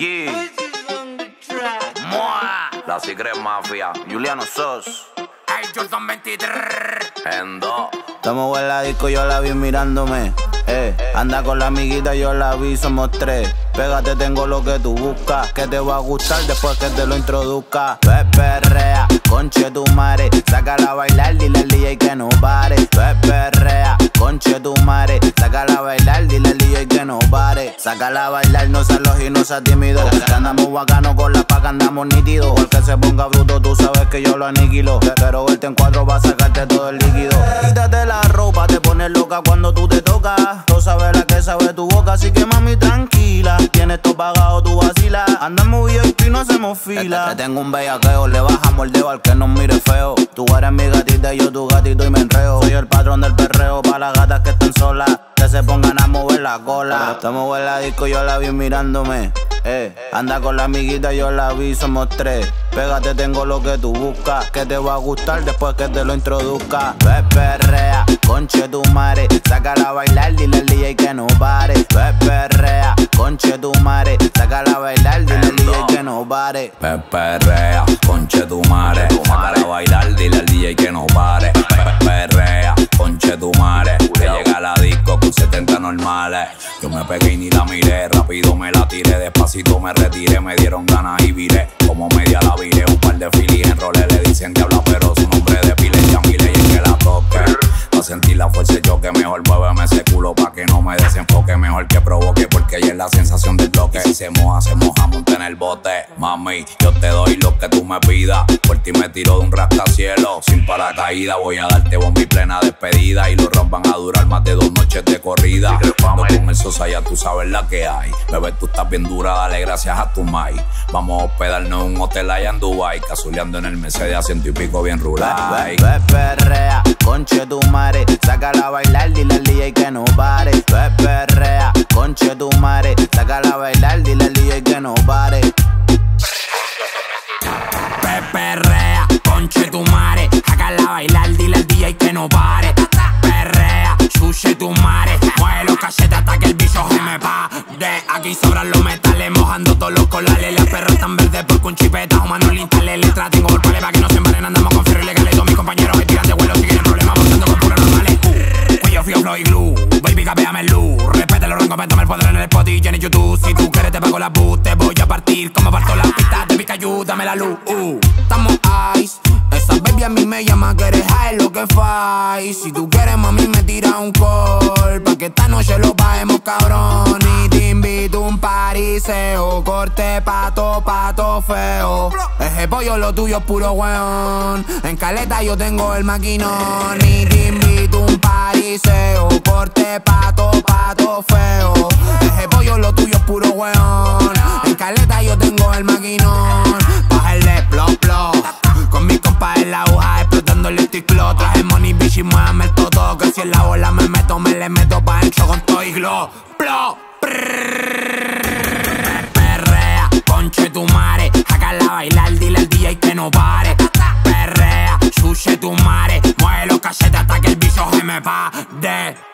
Yeah. Mua. La Secret Mafia. Juliano Sos. Hey, Jordan 23. En dos. Estamos en la disco, yo la vi mirándome. Eh, anda con la amiguita, yo la vi, somos tres. Pégate, tengo lo que tú buscas. Que te va a gustar después que te lo introduzca. Ve perrea, conche tu madre. Sácala a bailar, dile al DJ que no pare. Ve perrea, conche tu madre. Sácala a bailar, que no pare. A bailar, no seas los y no seas tímido. Que andamos bacano con la paca, andamos nítidos. Porque se ponga bruto, tú sabes que yo lo aniquilo. Pero verte en cuatro va a sacarte todo el líquido. Quítate la ropa, te pones loca cuando tú te tocas. Tú sabes la que sabe tu boca, así que mami tranquila. Tienes todo pagado, tú vacilas. Andamos y no hacemos fila. Te, tengo un bellaqueo, le bajamos el dedo al que nos mire feo. Tú eres mi gatita yo tu gatito y me enreo. Soy el patrón del perreo para las gatas que están solas. Se pongan a mover la cola. Estamos en la disco, yo la vi mirándome. Eh, anda con la amiguita, yo la vi, somos tres. Pégate, tengo lo que tú buscas. Que te va a gustar después que te lo introduzca. Ve perrea, conche tu madre. Sácala a bailar, dile al DJ que no pare. Ve perrea, conche tu madre. Sácala a bailar, dile al DJ que no pare. Ve perrea, conche tu madre. Sácala a bailar, dile al DJ que no pare. Ve Yo me pegué y ni la miré. Rápido me la tiré, despacito me retiré. Me dieron ganas y viré. Como media la viré. Un par de filis en roles le dicen diabla, pero su nombre de pile ya fuerza y choque, mejor muéveme ese culo pa' que no me desenfoque. Mejor que provoque, porque ella es la sensación del bloque. Si se moja, se moja, monta en el bote. Mami, yo te doy lo que tú me pidas. Por ti me tiro de un rascacielos. Sin paracaídas, voy a darte bomba y plena despedida. Y los rompan a durar más de dos noches de corrida. Cuando con el sosa ya tú sabes la que hay. Bebé, tú estás bien dura, dale gracias a tu mai. Vamos a hospedarnos en un hotel allá en Dubai. Casuleando en el Mercedes a ciento y pico bien rural. Ve perrea, conche tu madre. Sácala a bailar, dile al DJ que no pare. Ve perrea, conche tu madre. Sácala a bailar, dile al DJ que no pare. Perrea, conche tu madre. Hágala bailar, dile al DJ que no pare. Perrea, chuche tu madre. Mueve los cachetes hasta que el bicho se me pa. De aquí sobran los metales, mojando todos los colales. Las perras están verdes porque un chipeta humano le instalé letra. Tengo golpes para que no se embalen, andamos con fierro ilegales. Todos mis compañeros me tiran de vuelo si tienen Flow y glue. Baby, capéame el luz. Respete los rangos, métame el poder en el y en YouTube. Si tú quieres, te pago la boot. Te voy a partir como parto la pista. De pica, ayúdame la luz. Uh, estamos ice. Esa baby a mí me llama que eres lo que fai. Si tú quieres, mami, me tira un call. Pa' que esta noche lo bajemos, cabrón. Y te invito un pariseo. Corte pato, pato feo. Ese pollo lo tuyo es puro weón. En caleta yo tengo el maquinón. Y Pato, pato feo. Ese pollo lo tuyo es puro weón. En caleta yo tengo el maquinón. Bájale, plop, plop. Con mi compa en la aguja explotando el ciclo Traje money, bitch y muévame el todo Que si en la bola me meto, me le meto pa' dentro con todo y glow Plo, Perrea, conche tu madre Hágala bailar, dile al DJ que no pare Perrea, chuche tu madre Mueve los cachetes hasta que el bicho se me pa' de